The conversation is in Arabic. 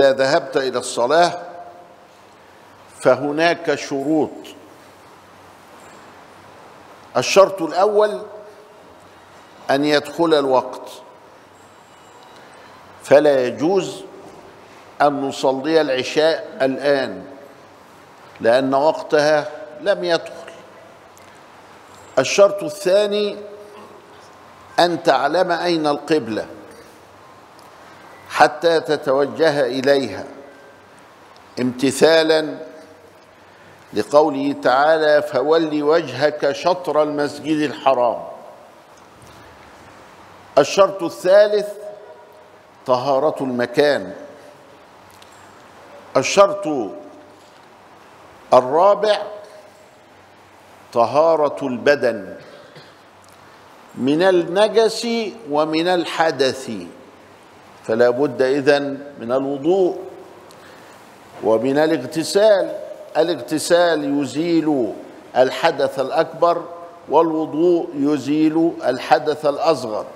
إذا ذهبت إلى الصلاة فهناك شروط. الشرط الأول أن يدخل الوقت. فلا يجوز أن نصلي العشاء الآن لأن وقتها لم يدخل. الشرط الثاني أن تعلم أين القبلة. حتى تتوجه إليها. امتثالا لقوله تعالى فول وجهك شطر المسجد الحرام. الشرط الثالث طهارة المكان. الشرط الرابع طهارة البدن. من النجس ومن الحدث. فلا بد إذن من الوضوء ومن الاغتسال. الاغتسال يزيل الحدث الأكبر والوضوء يزيل الحدث الأصغر.